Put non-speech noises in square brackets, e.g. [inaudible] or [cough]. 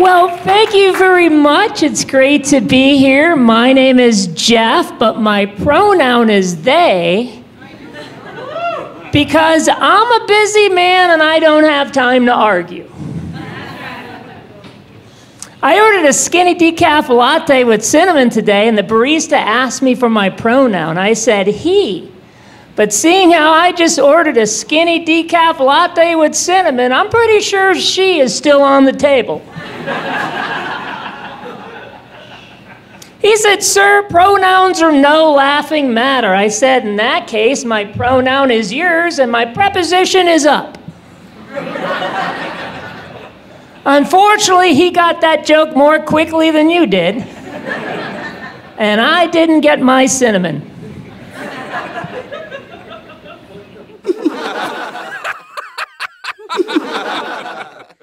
Well, thank you very much. It's great to be here. My name is Jeff, but my pronoun is they because I'm a busy man and I don't have time to argue. I ordered a skinny decaf latte with cinnamon today, and the barista asked me for my pronoun. I said he. But seeing how I just ordered a skinny decaf latte with cinnamon, I'm pretty sure she is still on the table. he said, Sir, pronouns are no laughing matter. I said, In that case, my pronoun is yours and my preposition is up. Unfortunately, he got that joke more quickly than you did. and I didn't get my cinnamon. [laughs]